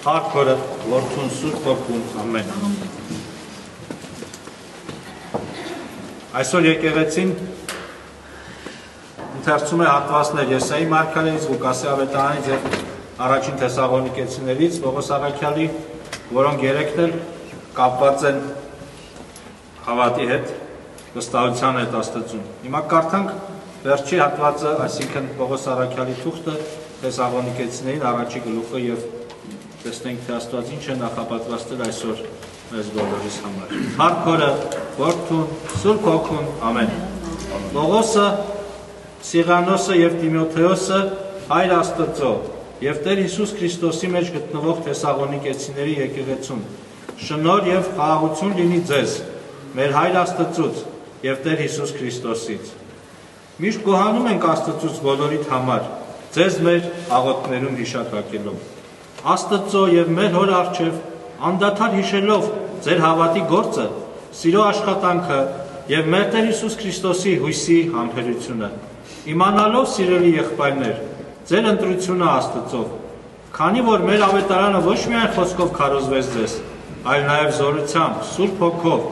Փառքորը Որդուն Սուրբ Հոգուն ամեն։ Այսօր եկեղեցին ընթերցում է հատվածներ Եսայի մարգարեից, Ղուկասի ավետարանից եւ առաջին Թեսաղոնիկեցիներից Պողոս Արաքյալի, որոնք երեքն էլ կապված են հավատի հետ, վստահության հետ Աստծուն։ Հիմա կարդանք վերջի հատվածը, այսինքն Պողոս Արաքյալի թուղթը Թեսաղոնիկեցիներին առաջի գլուխը եւ տեսնենք թե Աստված ինչ է նախապատրաստել այսօր մեզ բոլորիս համար։ Փառքորը Որդուն Սուրբ Հոգուն ամեն։ Պողոսը Սիղանոսը եւ Տիմոթեոսը հայր Աստծո եւ Տեր Հիսուս Քրիստոսի մեջ գտնվող Թեսաղոնիկեցիների եկեղեցուն շնոր եւ խաղաղություն լինի ձեզ մեր հայր Աստծուց եւ Տեր Հիսուս Քրիստոսից։ Միշտ գոհանում ենք Աստծուց բոլորիդ համար, ձեզ մեր աղոթներում հիշատակելով։ Աստծո եւ մեր հոր արչեւ անդադար հիշելով ձեր հավատի գործը, սիրո աշխատանքը եւ մեր Տեր Հիսուս Քրիստոսի հույսի համբերությունը։ Իմանալով սիրելի եղբայրներ, ձեր ընտրությունը Աստծով, քանի որ մեր ավետարանը ոչ միայն խոսքով քարոզվեց ձեզ, այլ նաեւ զորությամբ, Սուրբ Հոգով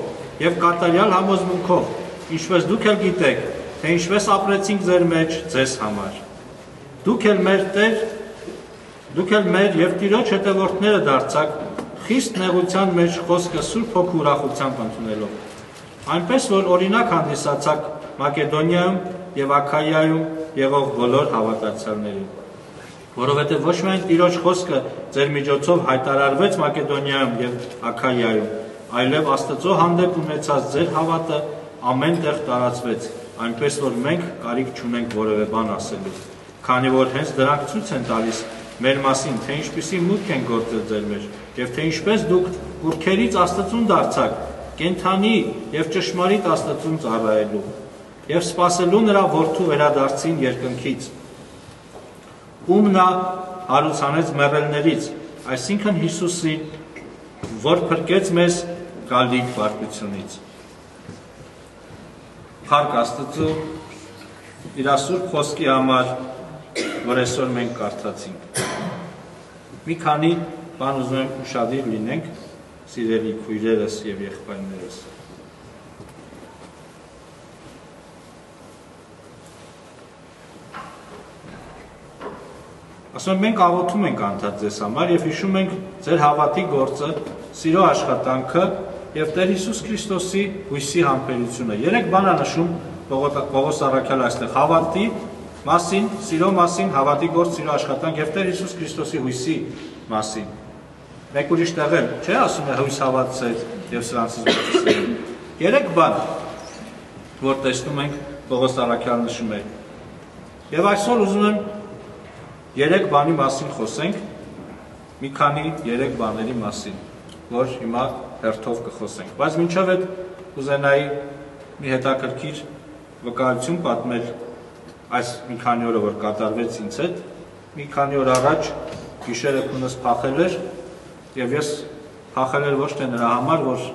եւ կատարյալ համոզմունքով, ինչպես դուք էլ գիտեք, թե ինչպես ապրեցինք ձեր մեջ ձեզ համար։ Դուք էլ մեր Տեր Դուք էլ մեր եւ Տիրոջ հետևորդները դարձաք խիստ նեղության մեջ խոսքը Սուրբ Հոգու ուրախությամբ ընդունելով։ Այնպես որ օրինակ հանդիսացաք Մակեդոնիայում եւ Աքայայում եղող բոլոր հավատացյալներին։ Որովհետեւ ոչ միայն Տիրոջ խոսքը ձեր միջոցով հայտարարվեց Մակեդոնիայում եւ Աքայայում, այլև Աստծո հանդեպ ունեցած ձեր հավատը ամեն տեղ տարածվեց, այնպես որ մենք կարիք չունենք որևէ բան ասելու, քանի որ հենց դրանք ցույց են տալիս մեր մասին, թե ինչպիսի մուտք են գործել ձեր մեջ եւ թե ինչպես դուք ուրքերից Աստծուն դարձաք, կենթանի եւ ճշմարիտ Աստծուն ծառայելու եւ սпасելու նրա որդու վերադարձին երկնքից։ Ում նա հարուցանեց մեռելներից, այսինքն Հիսուսի, որ փրկեց մեզ գալիք բարկությունից։ Փառք Աստծո իր ասուր խոսքի համար որ այսօր մենք կարդացինք։ Մի քանի բան ուզում եմ ուշադիր լինենք, սիրելի քույրերս եւ եղբայրներս։ Ասում եմ մենք աղոթում ենք անդադ ձեզ համար եւ հիշում ենք ձեր հավատի գործը, սիրո աշխատանքը եւ Տեր Հիսուս Քրիստոսի հույսի համբերությունը։ Երեք բան է նշում Պողոս Արաքյալը այստեղ. Հավատի, մասին, սիրո մասին, հավատի գործ, սիրո աշխատանք եւ Տեր Հիսուս Քրիստոսի հույսի մասին։ Մեկ ուրիշ տեղ էլ, չէ՞ ասում է հույս հավատացել եւ սրանցից գործել։ Երեք բան, որ տեսնում ենք Պողոս Արաքյալը նշում է։ Եվ այսօր ուզում եմ երեք բանի մասին խոսենք, մի քանի երեք բաների մասին, որ հիմա հերթով կխոսենք։ Բայց մինչև այդ կուզենայի մի հետաքրքիր վկայություն պատմել այս մի քանի օրը որ կատարվեց ինձ հետ, մի քանի օր առաջ գիշերը քունս փախել էր եւ ես փախել էր ոչ թե նրա համար, որ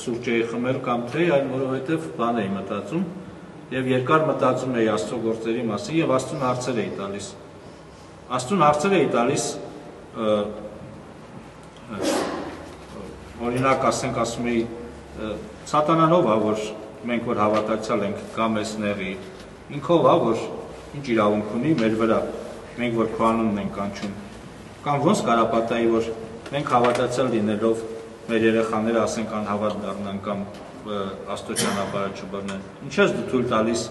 սուրճ էի խմել կամ թե, այլ որովհետեւ բան էի մտածում եւ երկար մտածում էի Աստծո գործերի մասին եւ Աստծուն հարցեր էի տալիս։ Աստծուն հարցեր էի տալիս օրինակ ասենք ասում էի սատանանով ա որ մենք որ հավատացյալ ենք կամ էս ների ինքով ա որ ինչ իրավունք ունի մեր վրա մենք որ քո անունն ենք կանչում կամ ոնց կարապատայի որ մենք հավատացյալ լինելով մեր երեխաները ասենք անհավատ դառնան կամ աստծո ճանապարհը չբռնեն ինչ ես դու թույլ տալիս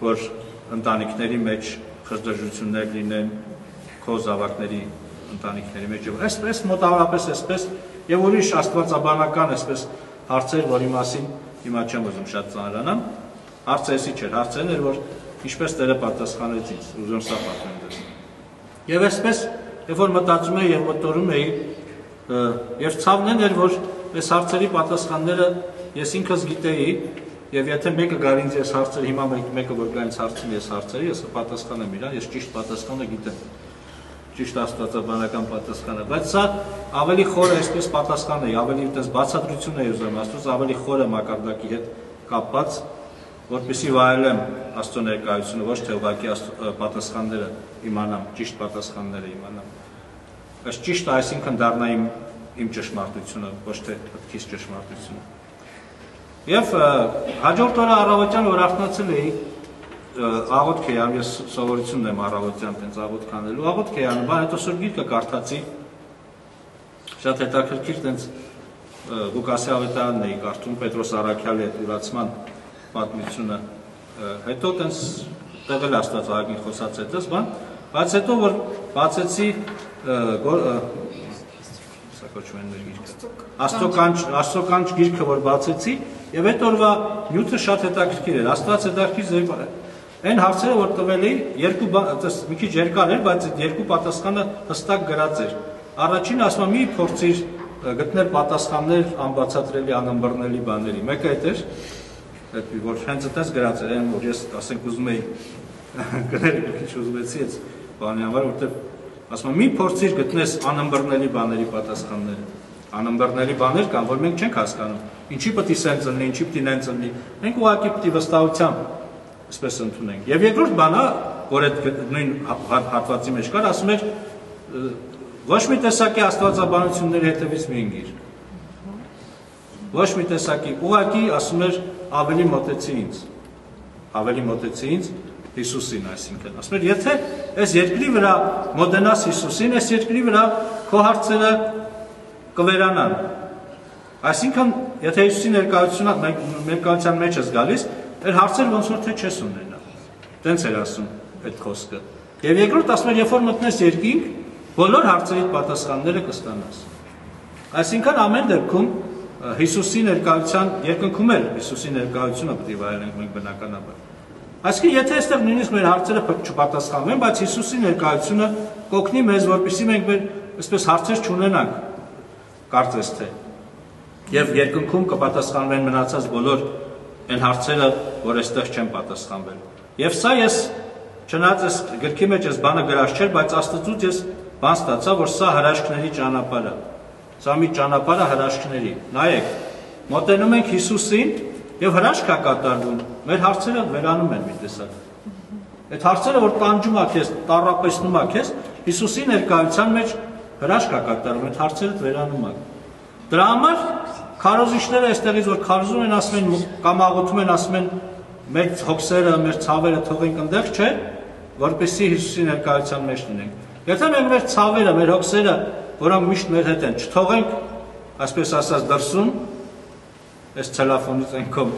որ ընտանիքների մեջ խրձժություններ լինեն քո զավակների ընտանիքների մեջ եւ այսպես մոտավորապես այսպես եւ ուրիշ աստվածաբանական այսպես հարցեր որի մասին հիմա չեմ ուզում շատ ծանրանամ Հարցը էսի չէր, հարցն էր, որ ինչպես Տերը պատասխանեց ինձ, ուզում սա պատմեմ Եվ այսպես, երբ որ մտածում էի եւ մտորում էի, եւ ցավն էր, որ այս հարցերի պատասխանները ես ինքս գիտեի, եւ եթե մեկը գար ինձ այս հարցերը հիմա մեկը որ գա ինձ հարցին ես հարցերի, ես պատասխանեմ իրան, ես ճիշտ պատասխանը գիտեմ ճիշտ աստվածաբանական պատասխանը, բայց սա ավելի խորը այսպես պատասխան է, ավելի այդպես բացատրություն է ուզում, աստծո ավելի խորը մակարդակի հետ կապված որպեսի վայելեմ Աստծո ներկայությունը, ոչ թե ուղղակի պատասխանները իմանամ, ճիշտ պատասխանները իմանամ։ ըստ ճիշտ այսինքն դառնա իմ իմ ճշմարտությունը, ոչ թե քիչ ճշմարտությունը։ Եվ հաջորդ օրը առավոտյան որ արթնացել էի, աղոթք էի, ես սովորությունն եմ առավոտյան տենց աղոթք անելու, աղոթք էի անում, բան հետո սուր գիրկը կարդացի։ Շատ հետաքրքիր տենց Ղուկասի ավետարանն էի կարդում Պետրոս Արաքյալի հետ յուրացման պատմությունը։ Հետո տենց տեղել Աստված աղագին խոսած հետս բան, բայց հետո որ բացեցի սա կոչվում է մեր գիրքը։ Աստծոկանչ գիրքը որ բացեցի, եւ այդ օրվա նյութը շատ հետաքրքիր էր։ Աստված հետաքրքիր ձեր Այն հարցերը որ տվել էի, երկու մի քիչ երկար էր, բայց երկու պատասխանը հստակ գրած էր։ Առաջին ասում մի փորձիր գտնել պատասխաններ անբացատրելի, անըմբռնելի բաների։ Մեկը այդ էր, այդ որ հենց այդպես գրած էր, այն որ ես ասենք ուզում էի գնել մի քիչ ուզվեցի այս բանի համար, որտեղ ասում եմ՝ մի փորձիր գտնես անըմբռնելի բաների պատասխանները անըմբռնելի բաներ կան, որ մենք չենք հասկանում։ Ինչի պետք է սենց լինի, ինչի պետք է նենց լինի։ Մենք ուղղակի պետք է վստահությամբ այսպես ընդունենք։ Եվ երկրորդ բանը, որ այդ նույն հատվածի մեջ կար, ասում էր ոչ մի տեսակի աստվածաբանությունների հետևից մի ընկիր։ Ոչ մի տեսակի, ուղղակի ասում էր ավելի մոտեցի ինձ։ Ավելի մոտեցի ինձ Հիսուսին, այսինքն ասում էր, եթե այս երկրի վրա մոտենաս Հիսուսին, այս երկրի վրա քո հարցերը կվերանան։ Այսինքն, եթե Հիսուսի ներկայությունը ներկայության մեջ ես գալիս, այդ հարցերը ոնց որ թե չես ունենա։ Տենց էր ասում այդ խոսքը։ Եվ երկրորդ ասում էր, երբ որ մտնես երկինք, բոլոր հարցերի պատասխանները կստանաս։ Այսինքն ամեն դեպքում Հիսուսի ներկայության երկնքում էլ Հիսուսի ներկայությունը պետք է վայելենք մենք բնականաբար։ Այսինքն եթե այստեղ նույնիսկ մեր հարցերը չպատասխանվեն, բայց Հիսուսի ներկայությունը կօգնի մեզ, որպեսզի մենք մեր այսպես հարցեր չունենանք, կարծես թե։ Եվ երկնքում կպատասխանվեն մնացած բոլոր այն հարցերը, որ այստեղ չեն պատասխանվել։ Եվ սա ես չնայած ես գրքի մեջ ես բանը գրած չէր, բայց Աստծուց ես բան ստացա, որ սա հրաշքների ճանապարհ է։ Սա մի ճանապարհ է հրաշքների։ Նայեք, մոտենում ենք Հիսուսին եւ հրաշք է կատարվում։ Մեր հարցերը վերանում են մի տեսակ։ Այդ հարցերը, որ տանջում ա քեզ, տարապեսնում ա քեզ, Հիսուսի ներկայության մեջ հրաշք է կատարվում, այդ հարցերը վերանում ա։ Դրա համար քարոզիչները այստեղից որ քարոզում են, ասում են կամ աղոթում են, ասում են մեր հոգսերը, մեր ցավերը թողենք այնտեղ, չէ, որպեսզի Հիսուսի ներկայության մեջ լինենք։ Եթե մենք մեր ցավերը, մեր հոգսերը, որոնք միշտ մեր հետ են, չթողենք, այսպես ասած, դրսում, այս ցելոֆոնից այնքով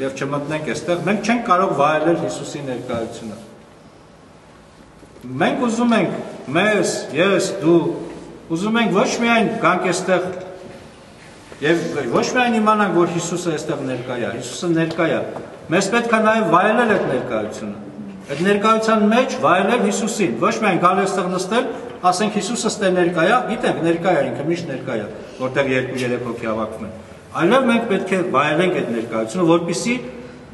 եւ չմտնենք այստեղ, մենք չենք կարող վայելել Հիսուսի ներկայությունը։ Մենք ուզում ենք մեզ, ես, դու, ուզում ենք ոչ միայն գանք այստեղ եւ ոչ միայն իմանանք, որ Հիսուսը այստեղ ներկա է, Հիսուսը ներկա է։ Մեզ պետք է նաեւ վայելել այդ ներկայությունը Այդ ներկայության մեջ վայելել Հիսուսին, ոչ միայն գալ այստեղ նստել, ասենք Հիսուսը ստե ներկա է, գիտենք ներկա է, ինքը միշտ ներկա է, որտեղ 2-3 հոգի հավաքվում են։ Այլև մենք պետք է վայելենք այդ ներկայությունը, որpիսի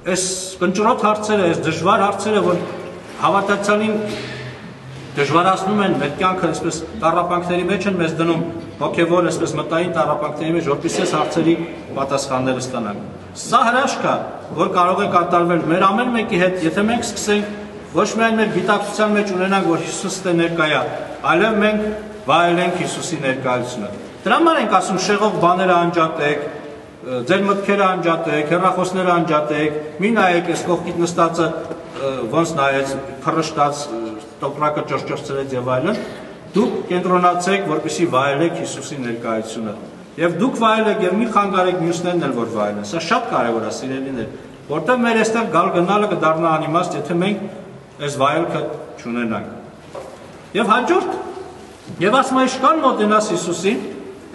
այս կնճռոտ հարցերը, այս դժվար հարցերը, որ հավատացյալին դժվարացնում են մեր կյանքը, այսպես տարապանքների մեջ են մեզ դնում, հոգևոր այսպես մտային տարապանքների մեջ, որpիսի այս հարցերի պատասխանները ստանանք։ Սա հրաշք է, որ կարող է կատարվել մեր ամեն մեկի հետ, եթե մենք սկսենք ոչ միայն մեր գիտակցության մեջ ունենանք, որ Հիսուսն է ներկայա, այլև մենք վայելենք Հիսուսի ներկայությունը։ Դրա համար ենք ասում շեղող բաները անջատեք, ձեր մտքերը անջատեք, հեռախոսները անջատեք, մի նայեք այս կողքիդ նստածը ոնց նայեց, փռշտաց, տոպրակը ճորճորցրեց եւ այլն, դուք կենտրոնացեք, որպեսզի վայելեք Հիսուսի ներկայությունը։ Եվ դուք վայելեք եւ մի խանգարեք մյուսներն էլ որ վայելեն։ Սա շատ կարեւոր է, սիրելիներ, որտեղ մեր այստեղ գալ գնալը կդառնա անիմաստ, եթե մենք այս վայելքը չունենանք։ Եվ հաջորդ եւ ասում է իշքան մոտենաս Հիսուսին,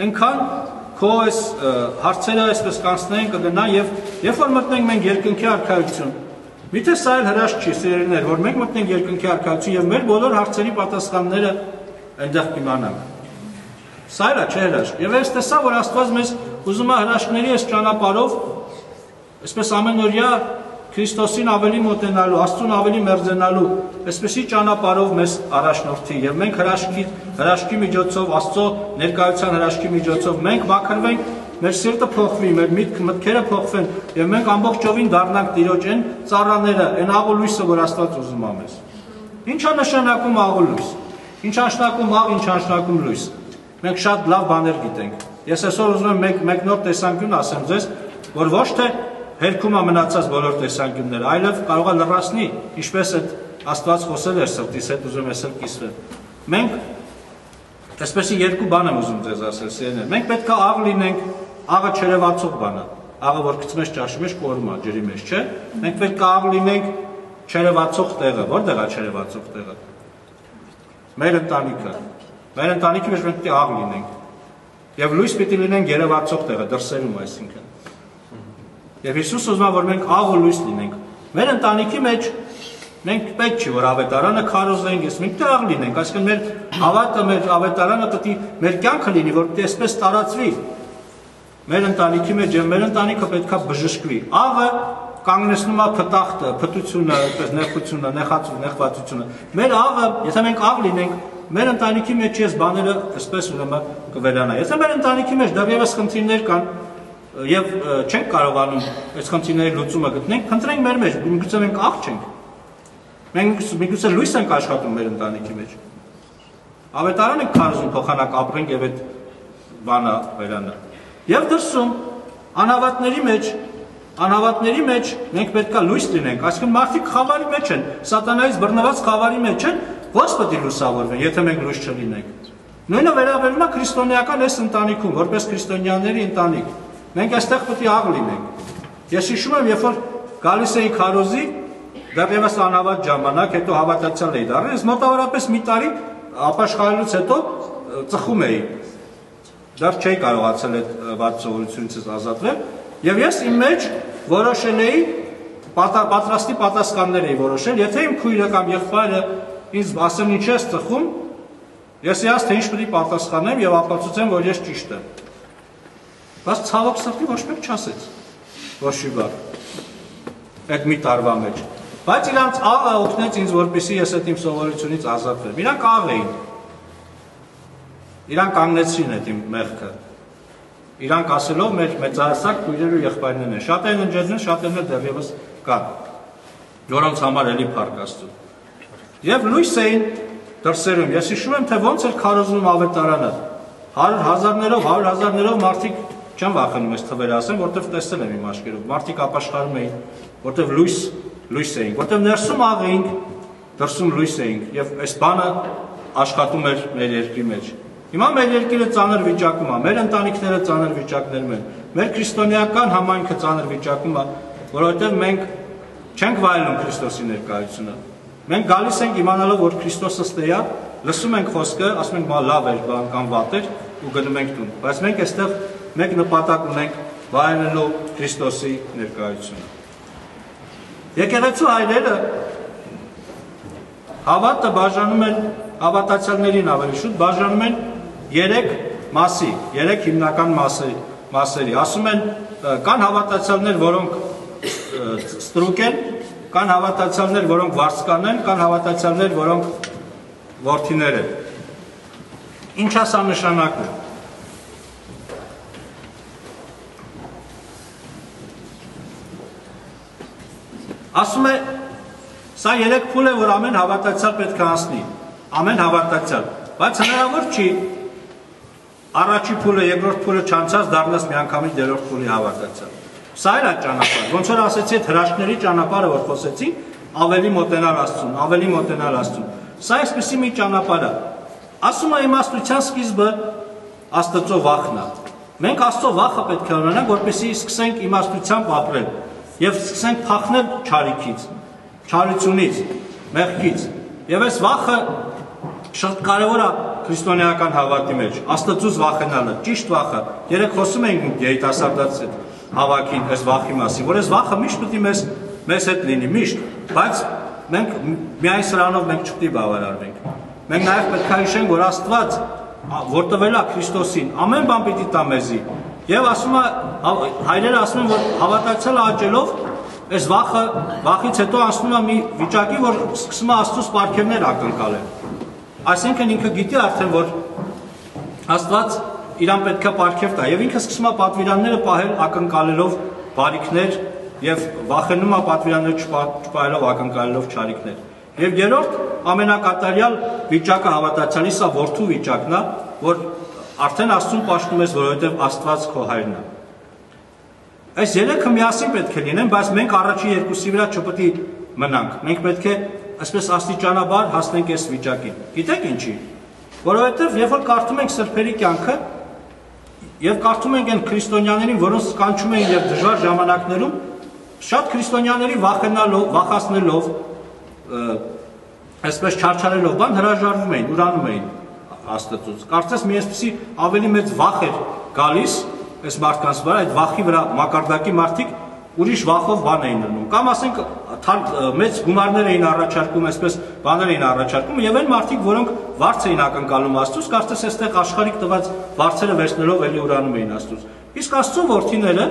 այնքան քո այս հարցերը այսպես կանցնեն կգնա եւ երբ որ մտնենք մենք երկնքի արքայություն, միթե սա էլ հրաշք չի սերերներ, որ մենք մտնենք երկնքի արքայություն եւ մեր բոլոր հարցերի պատասխանները այնտեղ կիմանանք։ Սա էլ չէ հրաշք։ Եվ այս տեսա, որ Աստված մեզ ուզում է հրաշքների այս ճանապարհով այսպես ամենօրյա Քրիստոսին ավելի մոտենալու, Աստծուն ավելի մերձենալու, այսպեսի ճանապարհով մեզ առաջնորդի եւ մենք հրաշքի հրաշքի միջոցով, Աստծո ներկայության հրաշքի միջոցով մենք մաքրվենք, մեր սիրտը փոխվի, մեր միտքը մտքերը փոխվեն եւ մենք ամբողջովին դառնանք Տիրոջ այն ծառաները, այն աղոլույսը, որ Աստված ուզում է մեզ։ Ինչ է նշանակում աղոլույս։ Ինչ անշնակում աղ, ինչ անշնակում լույս։ Մենք շատ լավ բաներ գիտենք։ Ես այսօր ուզում եմ մեկ մեկ նոր տեսանկյուն ասեմ ձեզ, որ ոչ թե հերքում է մնացած բոլոր տեսանկյունները, այլև կարող է լրացնի, ինչպես այդ Աստված խոսել էր սրտիս հետ, ուզում եմ այսօր կիսվել։ Մենք այսպեսի երկու բան եմ ուզում ձեզ ասել, սիրելիներ։ Մենք պետք է աղ լինենք, աղը չերևացող բան է։ Աղը որ գցում ես ճաշի մեջ կորում է ջրի մեջ, չէ՞։ Մենք պետք է աղ լինենք չերևացող տեղը, որտեղ է չերևացող տեղը։ Մեր ընտանիքը։ Մեր ընտանիքի մեջ մենք պետք է աղ լինենք։ Եվ լույս պիտի լինենք երևացող տեղը, դրսերում այսինքն։ Եվ Հիսուս ուզում է որ մենք աղ ու լույս լինենք։ Մեր ընտանիքի մեջ մենք պետք չի որ ավետարանը քարոզենք, ես մենք տեղ լինենք, այսինքն մեր հավատը, մեր ավետարանը պետք է մեր կյանքը լինի, որ այսպես տարածվի։ Մեր ընտանիքի մեջ եւ մեր ընտանիքը պետքա բժշկվի։ Աղը կանգնեցնում է փտախտը, փտությունը, այդպես նեղությունը, նեղացու, նեղվածությունը։ Մեր աղը, եթե մենք աղ լինենք, մեր ընտանիքի մեջ ես բաները այսպես ուրեմն կվերանա։ Եթե մեր ընտանիքի մեջ դեռևս խնդիրներ կան, եւ չենք կարողանում այս խնդիրների լուծումը գտնենք, խնդրենք մեր մեջ, միգուցե մենք աղ չենք։ Մենք միգուցե լույս ենք աշխատում մեր ընտանիքի մեջ։ Ավետարան ենք քարոզում փոխանակ ապրենք եւ այդ բանը վերանա։ Եվ դրսում անհավատների մեջ անհավատների մեջ մենք պետքա լույս լինենք, այսինքն մարդիկ խավարի մեջ են, սատանայից բռնված խավարի մեջ են, ոչ պետք է լուսավորվեն, եթե մենք լույս չլինենք։ Նույնը վերաբերում է քրիստոնեական այս ընտանիքում, որպես քրիստոնյաների ընտանիք։ Մենք այստեղ պետք է աղ լինենք։ Ես հիշում եմ, երբ որ գալիս էի քարոզի, դեռևս անհավատ ժամանակ, հետո հավատացյալ էի դառել, ես մոտավորապես մի տարի ապաշխարելուց հետո ծխում էի։ Դեռ չէի կարողացել այդ վատ սովորությունից ազատվել, եւ ես իմ մեջ որոշել էի պատրաստի պատասխաններ էի որոշել, եթե իմ քույրը կամ եղբայրը ինձ ասեն ինչ ես ծխում, ես իհաց թե ինչ պետք է պատասխանեմ եւ ապացուցեմ, որ ես ճիշտ եմ։ Բայց ցավոք սրտի ոչ մեկ չասեց։ Ոչ մի բան։ Այդ մի տարվա մեջ։ Բայց իրանց աղը օգնեց ինձ, որպեսզի ես այդ իմ սովորությունից ազատվեմ։ Իրանք աղ էին։ Իրանք կանգնեցրին այդ իմ մեղքը։ Իրանք ասելով մեր մեծահասակ քույրեր ու եղբայրներն են։ Շատերն ընջերն են, շատերն դեռևս կան։ Որոնց համար էլի փառք Աստծո։ Եվ լույս էին դրսերում։ Ես հիշում եմ, թե ոնց էր քարոզում ավետարանը։ 100 հազարներով, 100 հազարներով մարդիկ Չեմ վախենում այս թվերը ասեմ, որտեվ տեսել եմ իմ աչքերով։ Մարդիկ ապաշխարում էին, որտեվ լույս լույս էինք, որտեվ ներսում աղ էինք, դրսում լույս էինք եւ այս բանը աշխատում էր մեր երկրի մեջ։ Հիմա մեր երկիրը ծանր վիճակում է, մեր ընտանիքները ծանր վիճակներում են, մեր քրիստոնեական համայնքը ծանր վիճակում է, որովհետև մենք չենք վայելում Քրիստոսի ներկայությունը։ Մենք գալիս ենք իմանալով, որ Քրիստոսը ստեյա, լսում ենք խոսքը, ասում ենք՝ «Մա լավ էր, բան կամ վատ էր» ու գնում ենք տուն։ Բայց մենք այստեղ մենք նպատակ ունենք վայելելու Քրիստոսի ներկայությունը։ Եկեղեցու հայրերը հավատը բաժանում են հավատացյալներին ավելի շուտ բաժանում են 3 մասի, 3 հիմնական մասի, մասերի։ Ասում են կան հավատացյալներ, որոնք ստրուկ են, կան հավատացյալներ, որոնք վարձկան են, կան հավատացյալներ, որոնք ворթիներ են։ Ինչ ասա նշանակում Ասում է սա երեք փուլ է, որ ամեն հավատացյալ պետք է անցնի։ Ամեն հավատացյալ, բայց հնարավոր չի առաջի փուլը, երկրորդ փուլը չանցած դառնաս միանգամից երրորդ փուլի հավատացյալ։ Սա էլ է ճանապարհ։ Ոնց որ ասեցի, այդ հրաշքների ճանապարհը, որ խոսեցի, ավելի մոտենալ Աստծուն, ավելի մոտենալ Աստծուն։ Սա այսպեսի մի ճանապարհ է։ Ասում է իմաստության սկիզբը Աստծո վախն է։ Մենք Աստծո վախը պետք է ունենանք, որպեսզի սկսենք իմաստությամբ ապրել եւ սկսենք փախնել ճարիքից, ճարությունից, մեղքից։ Եվ այս վախը շատ կարևոր է քրիստոնեական հավատի մեջ։ Աստծուց վախենալը, ճիշտ վախը։ Երեք խոսում էինք երիտասարդաց հետ հավաքին այս վախի մասին, որ այս վախը միշտ պետք է մեզ մեզ հետ լինի, միշտ, բայց մենք միայն սրանով մենք չպետք է բավարարվենք։ Մենք նաև պետք է հիշենք, որ Աստված որ տվել է Քրիստոսին, ամեն բան պիտի տա մեզի, Եվ ասում է հայրերը ասում են որ հավատացյալ աճելով այս վախը վախից հետո անցնում է մի վիճակի, որ սկսում է Աստծո սպարքերներ ակնկալել։ Այսինքն ինքը գիտի արդեն որ Աստված իրան պետքա պարգև տա եւ ինքը սկսում է պատվիրանները պահել ակնկալելով բարիքներ եւ վախենում է պատվիրանները չպահելով ակնկալելով չարիքներ։ Եվ երրորդ ամենակատարյալ վիճակը հավատացյալի սա որդու վիճակն է, որ արդեն Աստծուն պաշտում ես, որովհետև Աստված քո հայրն է։ Այս երեքը միասին պետք է լինեն, բայց մենք առաջի երկուսի վրա չպետք է մնանք։ Մենք պետք է այսպես աստիճանաբար հասնենք այս վիճակին։ Գիտեք ինչի։ Որովհետև երբ որ կարդում ենք սրբերի կյանքը, եւ կարդում ենք այն քրիստոնյաներին, որոնց կանչում էին եւ դժվար ժամանակներում, շատ քրիստոնյաների վախենալով, վախացնելով, այսպես չարչարելով բան հրաժարվում էին, ուրանում էին Աստծուց։ Կարծես մի այսպեսի ավելի մեծ վախ էր գալիս այս մարդկանց վրա, այդ վախի վրա մակարդակի մարդիկ ուրիշ վախով բան էին անում։ Կամ ասենք մեծ գումարներ էին առաջարկում, այսպես բաներ էին առաջարկում եւ այն մարդիկ, որոնք վարձ էին ակնկալում Աստծուց, կարծես այստեղ աշխարհիկ տված վարձերը վերցնելով էլի ուրանում էին Աստծուց։ Իսկ Աստծո որդիները,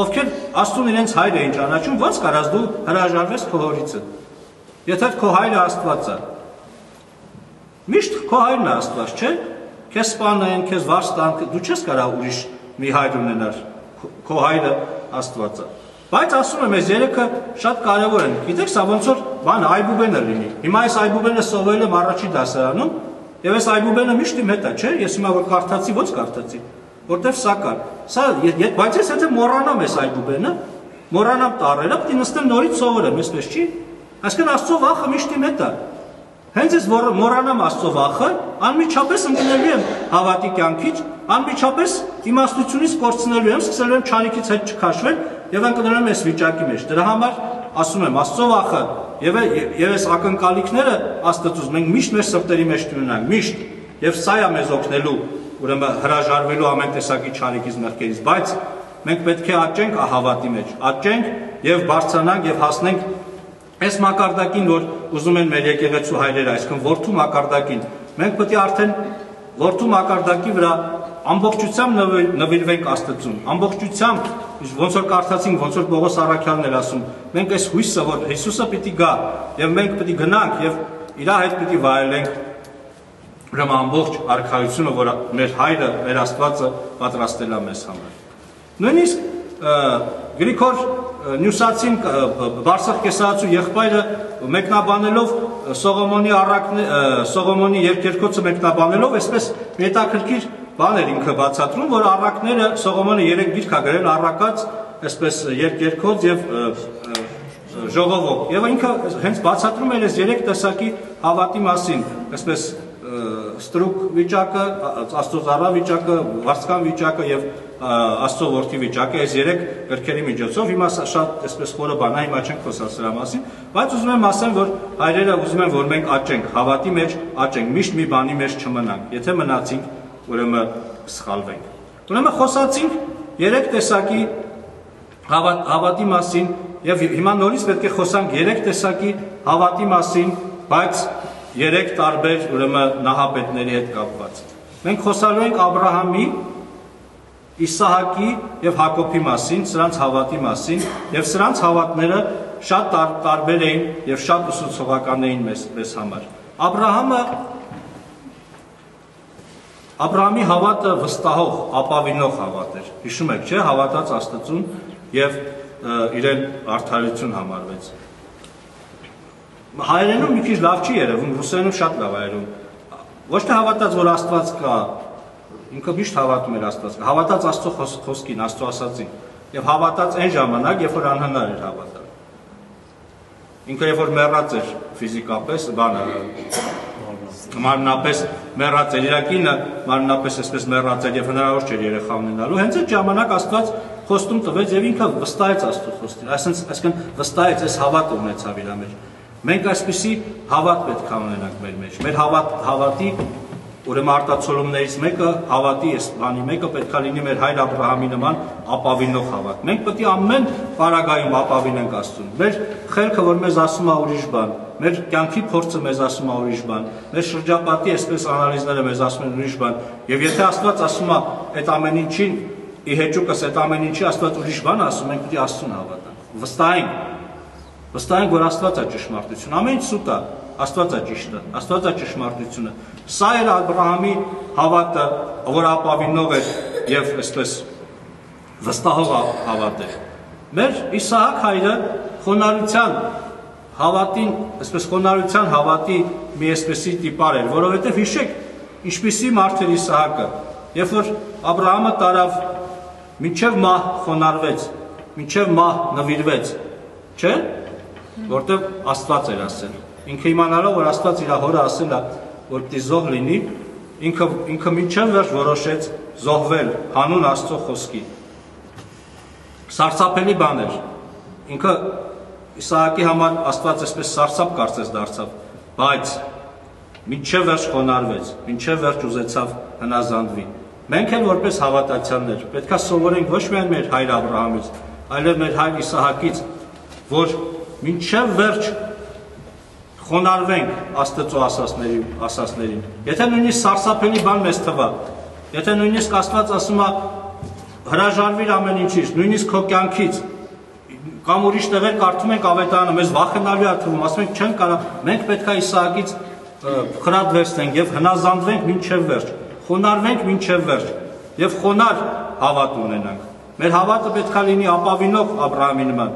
ովքեր Աստծուն իրենց հայր էին ճանաչում, ո՞նց կարաս դու հրաժարվես քո հորիցը։ Եթե քո հայրը Աստված է, Միշտ քո հայրն է Աստված, չէ՞։ Քեզ սպանեն, քեզ վարձ տան, դու չես կարող ուրիշ մի հայր ունենալ։ Քո հայրը Աստված է։ Բայց ասում եմ, այս երեքը շատ կարևոր են։ Գիտեք, սա ոնց որ բան այբուբենը լինի։ Հիմա այս այբուբենը սովորել եմ առաջի դասարանում, եւ այս այբուբենը միշտ իմ հետ է, չէ՞։ Ես հիմա որ կարդացի, ո՞նց կարդացի։ Որտեվ սա կար։ Սա բայց ես եթե մոռանամ այս այբուբենը, մոռանամ տառելը, պետք է նստեմ նորից սովորեմ, այսպես չի։ Այսինքն Աստծո վախը միշտ իմ հետ է։ Հենց ես որ մոռանամ Աստծո վախը, անմիջապես ընկնելու եմ հավատի կյանքից, անմիջապես իմաստությունից կորցնելու եմ, սկսելու եմ ճանիքից հետ չքաշվել եւ ընկնելու եմ այս վիճակի մեջ։ Դրա համար ասում եմ Աստծո վախը եւ եւ այս ակնկալիքները Աստծուց մենք միշտ մեր սրտերի մեջ ունենանք, միշտ եւ սա է մեզ օգնելու ուրեմն հրաժարվելու ամեն տեսակի ճանիքից մեղքերից, բայց մենք պետք է աճենք հավատի մեջ, աճենք եւ բարձրանանք եւ հասնենք Այս մակարդակին, որ ուզում են մեր եկեղեցու հայրերը, այսինքն որդու մակարդակին, մենք պետք է արդեն որդու մակարդակի վրա ամբողջությամբ նվիրվենք Աստծուն։ Ամբողջությամբ ոնց որ կարդացինք, ոնց որ Պողոս Արաքյանն էր ասում, մենք այս հույսը, որ Հիսուսը պիտի գա, եւ մենք պիտի գնանք եւ իր հետ պիտի վայելենք ուրեմն ամբողջ արքայությունը, որ մեր հայրը, մեր Աստվածը պատրաստել է մեզ համար։ Նույնիսկ Գրիգոր Նյուսացին Բարսախ կեսարացու եղբայրը մեկնաբանելով Սողոմոնի առակն Սողոմոնի երկերկոցը մեկնաբանելով այսպես հետաքրքիր բան էր ինքը բացատրում, որ առակները Սողոմոնը երեք գիրք ա գրել առակած այսպես երկերկոց եւ ժողովով։ Եվ ինքը հենց բացատրում էր այս երեք տեսակի հավատի մասին, այսպես ստրուկ վիճակը, աստծոզառա վիճակը, վարձկան վիճակը եւ աստծո որդի վիճակը այս երեք գրքերի միջոցով հիմա շատ այսպես խորը բան է հիմա չենք խոսալ սրա մասին, բայց ուզում եմ ասեմ, որ հայրերը ուզում են, որ մենք աճենք, հավատի մեջ աճենք, միշտ մի բանի մեջ չմնանք։ Եթե մնացինք, ուրեմն սխալվենք։ Ուրեմն խոսացինք երեք տեսակի հավատ, հավատի մասին եւ հիմա նորից պետք է խոսանք երեք տեսակի հավատի մասին, բայց երեք տարբեր ուրեմն նահապետների հետ կապված։ Մենք խոսալու ենք Աբ รา համի, Իսահակի եւ Հակոբի մասին, սրանց հավատի մասին, եւ սրանց հավատները շատ տար, տարբեր էին եւ շատ ուսուցողական էին մեզ մեզ համար։ Աբ รา համը Աբ รา համի հավատը վստահող, ապավինող հավատ էր։ Հիշում եք, չէ՞, հավատաց Աստծուն եւ իրեն արդարություն համարվեց հայերենում մի քիչ լավ չի երևում, ռուսերենում շատ լավ է երևում։ Ոչ թե հավատաց, որ Աստված կա, ինքը միշտ հավատում էր Աստված հավատաց Աստծո խոսքին, Աստծո ասածին, եւ հավատաց այն ժամանակ, երբ որ անհնար էր հավատալ։ Ինքը երբ որ մեռած էր ֆիզիկապես, բանը մարմնապես մեռած էր, իրակինը մարմնապես այսպես մեռած էր եւ հնարավոր չէր երեխա ունենալու։ Հենց այդ ժամանակ Աստված խոստում տվեց եւ ինքը վստահեց Աստծո խոսքին։ Այսինքն, այսինքն վստահեց այս հավատը ունեցավ իր մեջ։ Մենք այսպիսի հավատ պետք է ունենանք մեր մեջ։ Մեր հավատ հավատի ուրեմն արտացոլումներից մեկը հավատի էս բանի մեկը պետք է լինի մեր հայր Աբ รา համի նման ապավինող հավատ։ Մենք պետք է ամեն պարագայում ապավինենք Աստծուն։ Մեր խելքը, որ մեզ ասում է ուրիշ բան, մեր կյանքի փորձը մեզ ասում է ուրիշ բան, մեր շրջապատի այսպես անալիզները մեզ ասում են ուրիշ բան։ Եվ եթե Աստված ասում է այդ ամեն ինչին, ի հեճուկս այդ ամեն ինչի Աստված ուրիշ բան ասում, մենք պետք է Աստծուն հավատանք։ Վստահենք Վստահենք, որ Աստված է ճշմարտություն։ Ամեն ինչ սուտ է, Աստված է ճիշտը, Աստված է ճշմարտությունը։ Սա էր Աբ รา համի հավատը, որ ապավինող էր եւ այսպես վստահող հավատ էր։ Մեր Իսահակ հայրը խոնարհության հավատին, այսպես խոնարհության հավատի մի այսպեսի տիպար էր, որովհետև հիշեք, ինչպիսի մարդ էր Իսահակը, երբ որ Աբ รา համը տարավ մինչև մահ խոնարհվեց, մինչև մահ նվիրվեց, չէ՞, որտեղ Աստված էր ասել։ Ինքը իմանալով, որ Աստված իր հորը ասել է, որ պիտի զոհ լինի, ինքը ինքը մինչև վերջ որոշեց զոհվել հանուն Աստծո խոսքի։ Սարսափելի բան էր։ Ինքը Իսահակի համար Աստված այսպես սարսափ կարծես դարձավ, բայց մինչև վերջ խոնարհվեց, մինչև վերջ ուզեցավ հնազանդվի։ Մենք էլ որպես հավատացյալներ պետքա սովորենք ոչ միայն մեր հայր Աբ รา համից, այլև մեր հայր Իսահակից, որ մինչև վերջ խոնարհվենք Աստծո ասասների ասասներին։ Եթե նույնիսկ սարսափելի բան մեզ թվա, եթե նույնիսկ Աստված ասում է հրաժարվիր ամեն ինչից, նույնիսկ քո կյանքից, կամ ուրիշ տեղեր կարդում ենք ավետարանը, մեզ վախենալու է թվում, ասում ենք չեն կարող, մենք պետք է Իսահակից խրատ վերցնենք եւ հնազանդվենք մինչեւ վերջ, խոնարհվենք մինչեւ վերջ եւ խոնար հավատ ունենանք։ Մեր հավատը պետք է լինի ապավինող Աբ รา համի նման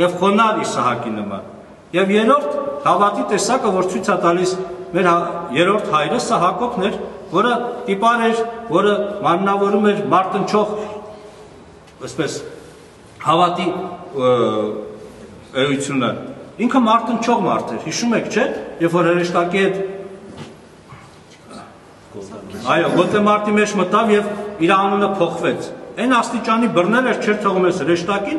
եւ խոնար Իսահակի նման։ Եվ երրորդ հավատի տեսակը, որ ցույց է տալիս մեր հա, երրորդ հայրը, սա Հակոբն էր, որը տիպար էր, որը մարմնավորում էր մարտնչող այսպես հավատի էությունը ինքը մարտնչող մարդ էր հիշում եք չէ երբ որ հրեշտակի հետ այո գոտեմարտի մեջ մտավ եւ իր անունը փոխվեց այն աստիճանի բռնել էր չէր թողում ես հրեշտակին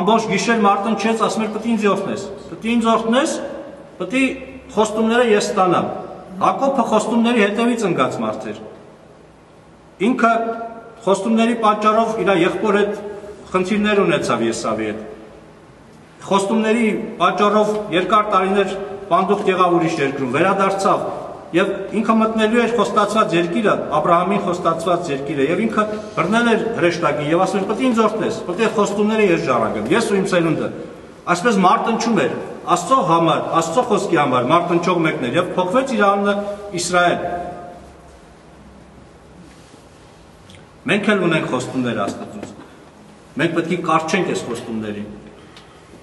ամբողջ գիշեր մարտնչեց ասում էր պետք ինձ օրհնես պետք ինձ օրհնես պետք խոստումները ես ստանամ Հակոբը խոստումների հետևից ընկած մարդ էր ինքը խոստումների պատճառով իր եղբոր հետ խնդիրներ ունեցավ Եսավի հետ։ Խոստումների պատճառով երկար տարիներ պանդուխտ եղավ ուրիշ երկրում, վերադարձավ եւ ինքը մտնելու էր խոստացված երկիրը, Աբ รา համին խոստացված երկիրը եւ ինքը բռնել էր հրեշտակին եւ ասում էր՝ «Պետք է ինձ օրհնես, պետք է խոստումները ես ժառանգեմ, ես ու իմ սերունդը»։ Այսպես մարտնչում էր Աստծո համար, Աստծո խոսքի համար մարտնչող մեկն էր եւ փոխվեց իր անունը Իսրայել։ Մենք էլ ունենք խոստումներ Աստծուց։ Մենք պետք է կարճենք այս խոստումներին։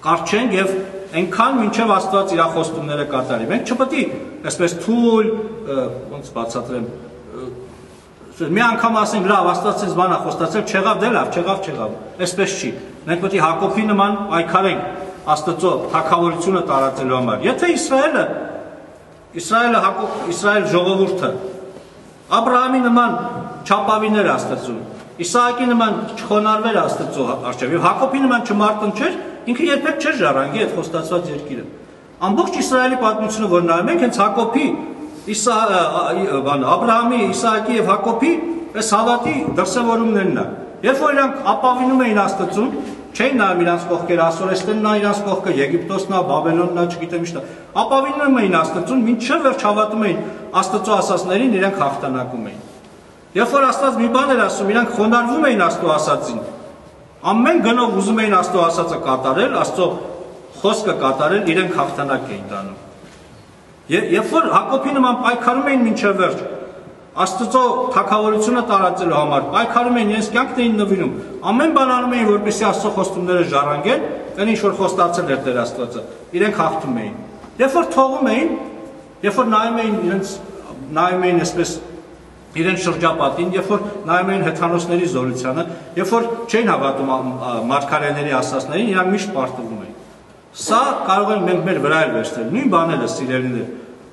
Կարճենք եւ այնքան մինչեւ Աստված իր խոստումները կատարի։ Մենք չպետք է այսպես թույլ ոնց բացատրեմ մի անգամ ասենք լավ Աստված ինձ բանա խոստացել չեղավ դե լավ չեղավ չեղավ այսպես չի մենք պետք է Հակոբի նման պայքարենք Աստծո թակավորությունը տարածելու համար եթե Իսրայելը Իսրայելը Հակոբ Իսրայել ժողովուրդը Աբ รา համի նման չապավիներ Աստծուն Իսահակի նման չխոնարհվեր Աստծո արչև եւ Հակոբի նման չմարտնչեր, ինքը երբեք չէր ժառանգի այդ խոստացված երկիրը։ Ամբողջ Իսրայելի պատմությունը, որ նայում ենք, հենց Հակոբի, Իսա բան Աբ รา համի, Իսահակի եւ Հակոբի այս հավատի դրսևորումներն է։ Երբ որ իրանք ապավինում էին Աստծուն, չէին նայում իրանց կողքերը, Ասորեստենն է իրանց կողքը, Եգիպտոսն է, Բաբելոնն է, չգիտեմ ինչ։ Ապավինում էին Աստծուն, ինչև վերջ հավատում էին Աստծո ասածներին, իրանք հաղթանակում էին։ Երբ որ Աստված մի բան էր ասում, իրանք խոնարհվում էին Աստծո ասածին։ Ամեն գնով ուզում էին Աստծո ասածը կատարել, Աստծո խոսքը կատարել, իրենք հաղթանակ էին տանում։ Երբ որ Հակոբի նման պայքարում էին մինչև վերջ, Աստծո թակավորությունը տարածելու համար պայքարում էին, իրենց կյանքն էին նվիրում։ Ամեն բան անում էին, որպեսզի Աստծո խոստումները ժառանգեն, այն ինչ որ խոստացել էր Տեր Աստվածը, իրենք հաղթում էին։ Երբ որ թողում էին, երբ որ նայում էին իրենց նայում էին այսպես իրեն շրջապատին, երբ որ նայում էին հեթանոսների զորությանը, երբ որ չէին հավատում մարգարեների ասածներին, իրանք միշտ պարտվում էին։ Սա կարող են մենք մեր վրա էլ վերցնել։ Նույն բաները սիրելիներ։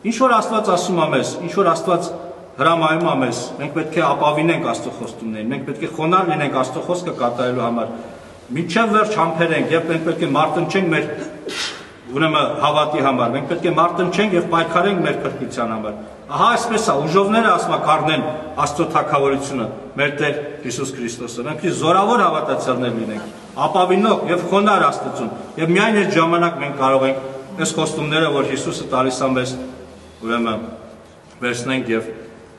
Ինչ որ Աստված ասում է մեզ, ինչ որ Աստված հրամայում է մեզ, մենք պետք է ապավինենք Աստծո խոստումներին, մենք պետք է խոնար լինենք Աստծո խոսքը կատարելու համար։ Մինչև վերջ համբերենք եւ մենք պետք է մարտնչենք մեր ուրեմն հավատի համար։ Մենք պետք է մարտնչենք եւ պայքարենք մեր փրկության համար։ Ահա այսպես է, ուժովները ասում կառնեն Աստծո թակավորությունը, մեր Տեր Հիսուս Քրիստոսը։ Մենք զորավոր հավատացյալներ լինենք, ապավինող եւ խոնար Աստծուն։ Եվ միայն այդ ժամանակ մենք կարող ենք այս խոստումները, որ Հիսուսը տալիս է մեզ, ուրեմն վերցնենք եւ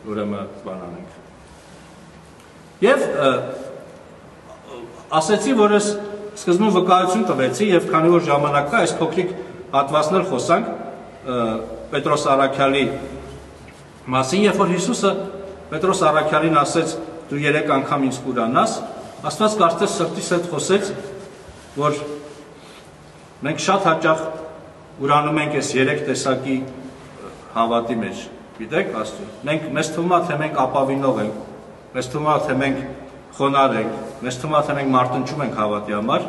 ուրեմն բանանենք։ Եվ ասեցի, որ ես սկզբում վկայություն տվեցի եւ քանի որ ժամանակ կա, այս փոքրիկ հատվածներ խոսանք Պետրոս Արաքյալի մասին, երբ որ Հիսուսը Պետրոս Արաքյալին ասեց դու երեք անգամ ինձ կուրանաս, Աստված կարծես սրտիս հետ խոսեց, որ մենք շատ հաճախ ուրանում ենք այս երեք տեսակի հավատի մեջ։ Գիտեք, Աստծո։ Մենք մեզ թվում է, թե մենք ապավինող ենք, մեզ թվում է, թե մենք խոնար ենք, մեզ թվում է, թե մենք մարտնչում ենք հավատի համար,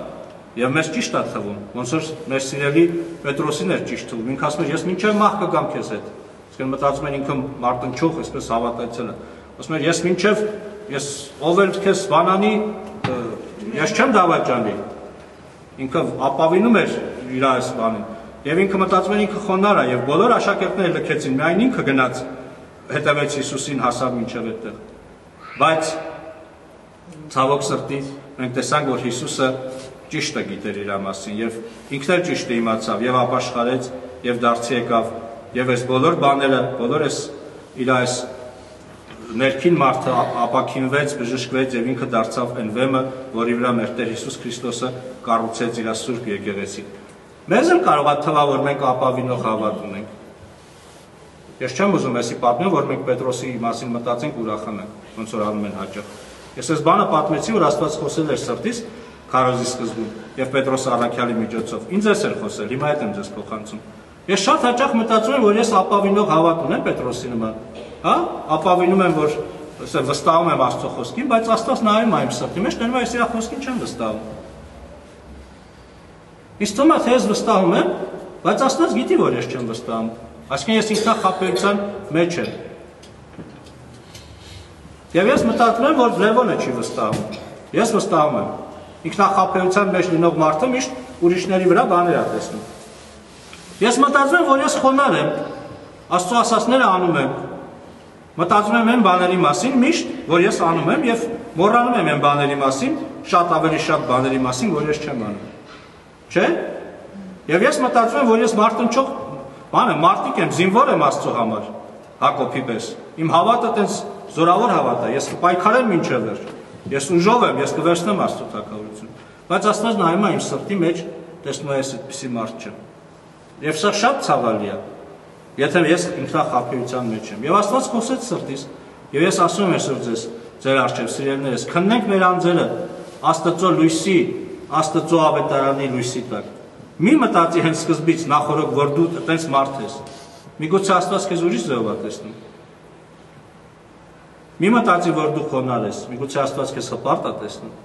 եւ մեզ ճիշտ է թվում։ Ոնց որ մեր սիրելի Պետրոսին էր ճիշտ թվում։ Ինքը ասում էր, ես մինչև մահ կգամ քեզ հետ։ Իսկ մտածում են ինքը մարտնչող, այսպես հավատացել է։ Ասում էր, ես մինչև ես ով էլ քեզ բանանի, ես չեմ դավաճանի։ Ինքը ապավինում էր իր այս բանին։ Եվ ինքը մտածում էր ինքը խոնար է եւ բոլոր աշակերտները լքեցին, միայն ինքը գնաց հետևեց Հիսուսին հասավ մինչև այդտեղ։ Բայց ցավոք սրտի մենք տեսանք, որ Հիսուսը ճիշտը գիտեր իր մասին եւ ինքն էլ ճիշտը իմացավ եւ ապաշխարեց եւ դարձի եկավ եւ այս բոլոր բաները, բոլոր այս իր այս ներքին մարդը ապակինվեց, բժշկվեց եւ ինքը դարձավ այն վեմը, որի վրա մեր Տեր Հիսուս Քրիստոսը կառուցեց իր սուրբ եկեղեցին։ Մեզ էլ կարող է թվա, որ մենք ապավինող հավատ ունենք։ Ես չեմ ուզում էսի պատմեմ, որ մենք Պետրոսի մասին մտածենք ուրախանանք, ոնց որ անում են հաճախ։ Ես այս բանը պատմեցի, որ Աստված խոսել էր սրտից քարոզի սկզբում եւ Պետրոս Արաքյալի միջոցով։ Ինձ էս էր խոսել, հիմա այդ եմ ձեզ փոխանցում։ Ես շատ հաճախ մտածում եմ, որ ես ապավինող հավատ ունեմ Պետրոսի նման հա, ապավինում եմ, որ ասեմ վստահում եմ Աստծո խոսքին, բայց Աստված նայում է իմ սրտի մեջ, դեռ ես իր խոսքին չեմ վստահում։ Իսկ թվում է, թե ես վստահում եմ, բայց Աստված գիտի, որ ես չեմ վստահում։ Այսինքն ես ինքնախապեյության մեջ եմ։ Եվ ես մտածում եմ, որ Լևոնը չի վստահում։ Ես վստահում եմ։ Ինքնախապեյության մեջ լինող մարդը միշտ ուրիշների վրա բաներ է տեսնում։ Ես մտածում եմ, որ ես խոնար եմ, Աստծո ասածները անում եմ, Մտածում եմ այն բաների մասին միշտ, որ ես անում եմ եւ մոռանում եմ այն բաների մասին, շատ ավելի շատ բաների մասին, որ ես չեմ անում։ Չէ՞։ Եվ ես մտածում եմ, որ ես մարտնչող բան եմ, մարտիկ եմ, զինվոր եմ Աստծո համար, Հակոբի պես։ Իմ հավատը տես զորավոր հավատ է, ես կպայքարեմ մինչև վերջ։ Ես ուժով եմ, ես կվերցնեմ Աստծո թակավորություն։ Բայց Աստված նայում է իմ սրտի մեջ, տեսնում է ես այդպիսի մարդ չեմ։ Եվ սա շատ ցավալի է եթե ես ինքնախապեյության մեջ եմ։ Եվ Աստված խոսեց սրտից, եւ ես ասում եմ այսօր ձեզ, ձեր արժեք սիրելիներս, քննենք մեր անձերը Աստծո լույսի, Աստծո ավետարանի լույսի տակ։ Մի մտածի հենց սկզբից նախորդ, որ դու այտենց մարդ ես։ Միգուցե Աստված քեզ ուրիշ ձևով է տեսնում։ Մի մտածի, որ դու խոնար ես, միգուցե Աստված քեզ հպարտ է տեսնում։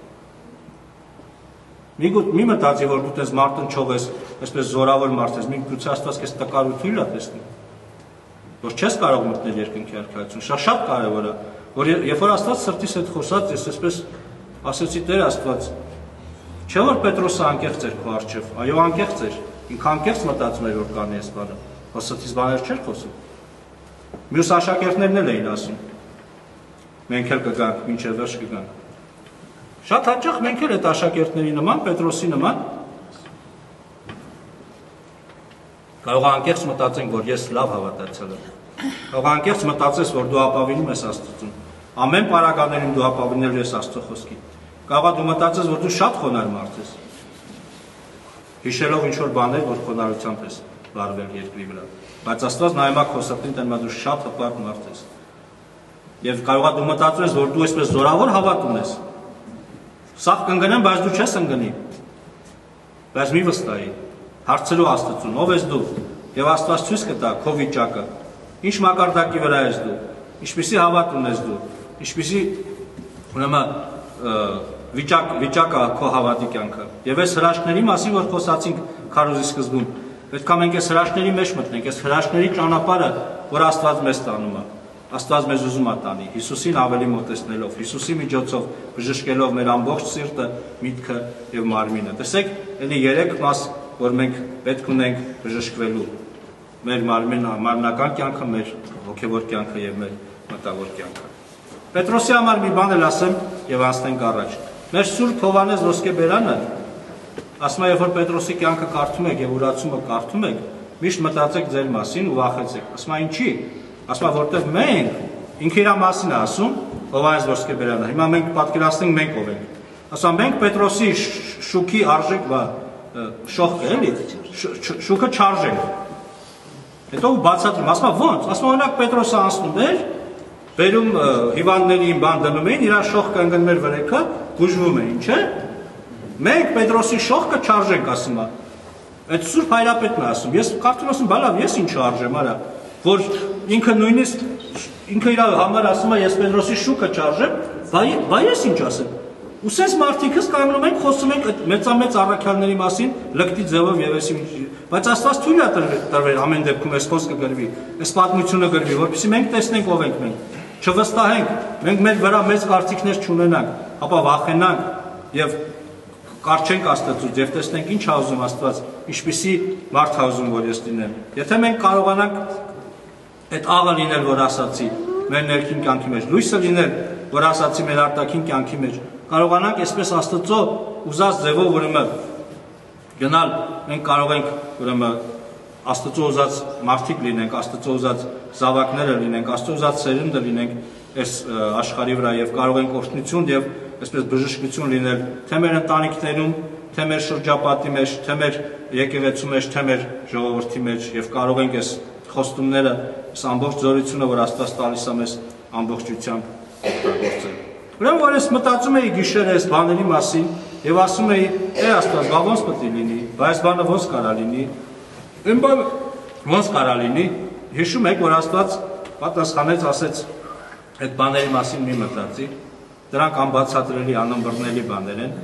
Միգուցե մի մտածի, որ դու տես մարտնչող ես, այսպես զորավոր մարդ ես, միգուցե Աստված քեզ տկար ու թույլ է տեսնում որ չես կարող մտնել երկնքի արքայություն։ Շատ շատ կարևոր է, որ երբ որ Աստված սրտիս հետ խոսած, ես այսպես ասեցի Տեր Աստված, չէ որ Պետրոսը անկեղծ էր քո արչև, այո անկեղծ էր։ Ինքը անկեղծ մտածում էր որ կանի այս բանը։ Հո սրտից բաներ չէր խոսում։ Մյուս աշակերտներն էլ էին ասում։ Մենք էլ կգանք, մինչև վերջ կգանք։ Շատ հաճախ մենք էլ այդ աշակերտների նման, Պետրոսի նման կարող անկեղծ մտածենք, որ ես լավ հավատացել եմ Թող անկեղծ մտածես, որ դու ապավինում ես Աստծուն։ Ամեն պարագաներում դու ապավինելու ես Աստծո խոսքին։ Կարող դու մտածես, որ դու շատ խոնար մարդ ես։ Հիշելով ինչ որ բաներ, որ խոնարհությամբ ես վարվել երկրի վրա։ Բայց Աստված նայում է քո սրտին, տենմա դու շատ հպարտ մարդ ես։ Եվ կարող դու մտածում ես, որ դու այսպես զորավոր հավատ ունես։ Սա կընկնեմ, բայց դու չես ընկնի։ Բայց մի վստահի։ Հարցրու Աստծուն, ով ես դու։ Եվ Աստված ցույց կտա քո վիճակը, Ինչ մակարդակի վրա ես դու, ինչպիսի հավատ ունես դու, ինչպիսի ուրեմն վիճակ վիճակա քո հավատի կյանքը։ Եվ այս հրաշքների մասին, որ խոսացինք քարոզի սկզբում, պետք է մենք այս հրաշքների մեջ մտնենք, այս հրաշքների ճանապարհը, որ Աստված մեզ տանում է։ Աստված մեզ ուզում է տանի, Հիսուսին ավելի մոտեցնելով, Հիսուսի միջոցով բժշկելով մեր ամբողջ սիրտը, միտքը եւ մարմինը։ Տեսեք, ելի 3 մաս, որ մենք պետք ունենք բժշկվելու. Մեր մարմին մարմնական կյանքը, մեր հոգևոր կյանքը եւ մեր մտավոր կյանքը։ Պետրոսի համար մի բան էլ ասեմ եւ անցնենք առաջ։ Մեր Սուրբ Հովանես Ոսկեբերանը ասում է, երբ որ Պետրոսի կյանքը կարդում եք եւ ուրացումը կարդում եք, միշտ մտածեք ձեր մասին ու վախեցեք։ Ասում է, ինչի։ Ասում է, որտեղ մենք ինքը իր մասին է ասում, Հովանես Ոսկեբերանը։ Հիմա մենք պատկերացնենք մենք ով ենք։ Ասում մենք Պետրոսի շուքի արժեք, շողք էլի, շուքը չարժենք Հետո ու բացատրում, ասում է ո՞նց, ասում օրինակ Պետրոսը անցնում էր, բերում հիվանդներին բան դնում էին, իր շող կանգնում էր վրեքը, գուժվում էին, չէ՞։ Մենք Պետրոսի շողքը չարժենք, ասում է։ Այդ Սուրբ Հայրապետն է ասում։ Ես կարծում ասում, բա լավ, ես ինչ արժեմ, արա, որ ինքը նույնիսկ ինքը իր համար ասում է, ես Պետրոսի շուկը չարժեմ, բա ես ինչ ասեմ։ Ու սենց մարդիկս կանգնում ենք խոսում ենք մեծամեծ առաքյալների մասին լկտի ձևով եւ էսի բայց Աստված թույլ է տրվել ամեն դեպքում այս խոսքը գրվի, այս պատմությունը գրվի, որովհետեւ մենք տեսնենք ով ենք մենք չվստահենք, մենք մեր վրա մեծ կարծիքներ չունենանք, ապա վախենանք եւ կարչենք Աստծուց եւ տեսնենք ինչ ա ուզում Աստված, ինչպիսի մարդ ա ուզում որ ես լինեմ։ Եթե մենք կարողանանք այդ աղը լինել, որ ասացի, մեր ներքին կյանքի մեջ, լույսը լինել, որ ասացի մեր արտաքին կյանքի մեջ, կարողանանք այսպես Աստծո ուզած ձևով ուրեմն գնալ, մենք կարող ենք ուրեմն Աստծո ուզած մարդիկ լինենք, Աստծո ուզած զավակները լինենք, Աստծո ուզած սերունդը լինենք այս աշխարհի վրա եւ կարող ենք օրհնություն եւ այսպես բժշկություն լինել թե մեր ընտանիքներում, թե մեր շրջապատի մեջ, թե մեր եկեղեցու մեջ, թե մեր ժողովրդի մեջ եւ կարող ենք այս խոստումները, այս ամբողջ զորությունը, որ Աստված տալիս է մեզ ամբողջությամբ օգտագործել։ Ուրեմն որ ես մտածում էի գիշերը այս բաների մասին եւ ասում էի, «Է Աստված, բա ոնց պետք է լինի, բա այս բանը ոնց կարա լինի»։ Իմ բան ոնց կարա լինի։ Հիշում եք, որ Աստված պատասխանեց, ասեց, այդ բաների մասին մի մտածի։ Դրանք անբացատրելի, անըմբռնելի բաներ են։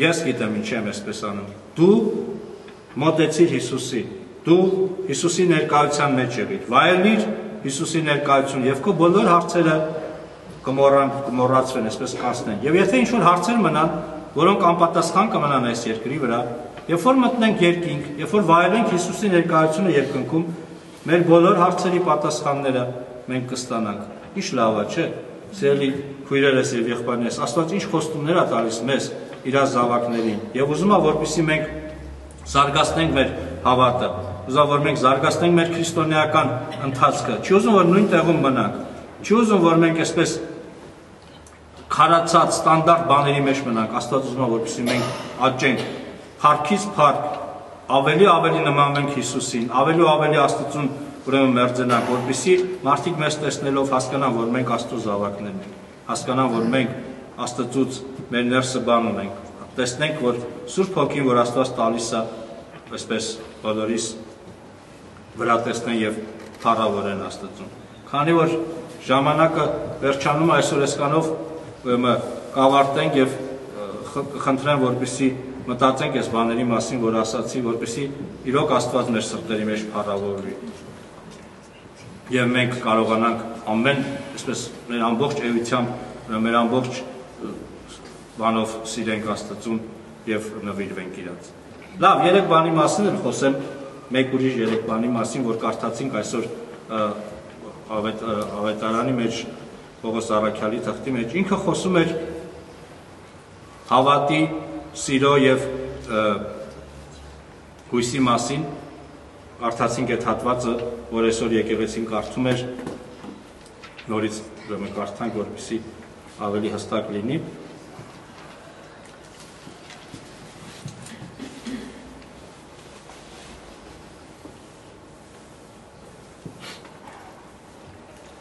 Ես գիտեմ ինչ եմ այսպես անում։ Դու մոտեցիր Հիսուսին։ Դու Հիսուսի ներկայության մեջ եղիր։ Վայելիր Հիսուսի ներկայություն եւ քո բոլոր հարցերը կմոռան կմոռացվեն, այսպես կանցնեն։ Եվ եթե ինչ-որ հարցեր մնան, որոնք անպատասխան կմնան այս երկրի վրա, երբ որ մտնենք երկինք, երբ որ վայելենք Հիսուսի ներկայությունը երկնքում, մեր բոլոր հարցերի պատասխանները մենք կստանանք։ Ինչ լավ է, չէ՞։ Սիրելի քույրերս եւ եղբայրներս, Աստված ինչ խոստումներ է տալիս մեզ իր զավակներին։ Եվ ուզում է, որպեսզի մենք զարգացնենք մեր հավատը։ Ուզում որ մենք զարգացնենք մեր քրիստոնեական ընթացքը։ Չի ուզում որ նույն տեղում մնանք։ Չի ուզում որ մենք այսպես քարացած ստանդարտ բաների մեջ մնանք, Աստված ուզում է որպեսզի մենք աճենք փառքից փառք, ավելի ավելի նմանվենք Հիսուսին, ավելի ավելի Աստծուն ուրեմն մերձենանք, որպեսզի մարդիկ մեզ տեսնելով հասկանան, որ մենք Աստծո զավակներն ենք, հասկանան, որ մենք Աստծուց մեր ներսը բան ունենք, տեսնենք, որ Սուրբ Հոգին, որ Աստված տալիս է, այսպես բոլորիս վրա տեսնեն եւ փառավորեն Աստծուն։ Քանի որ ժամանակը վերջանում է այսօր այսքանով ուրեմն կավարտենք եւ խնդրեմ որպեսի մտածենք այս բաների մասին, որ ասացի, որպեսի իրոք Աստված մեր սրտերի մեջ փառավորվի։ Եվ մենք կարողանանք ամեն, այսպես մեր ամբողջ էությամբ, մեր ամբողջ բանով սիրենք Աստծուն եւ նվիրվենք իրաց։ Լավ, երեք բանի մասին էլ խոսեմ, մեկ ուրիշ երեք բանի մասին, որ կարդացինք այսօր ավետարանի մեջ Պողոս Արաքյալի թղթի մեջ ինքը խոսում էր հավատի, սիրո եւ հույսի մասին արդացինք այդ հատվածը, որ այսօր եկեղեցին կարդում էր նորից ուրեմն կարդանք, որպեսզի ավելի հստակ լինի։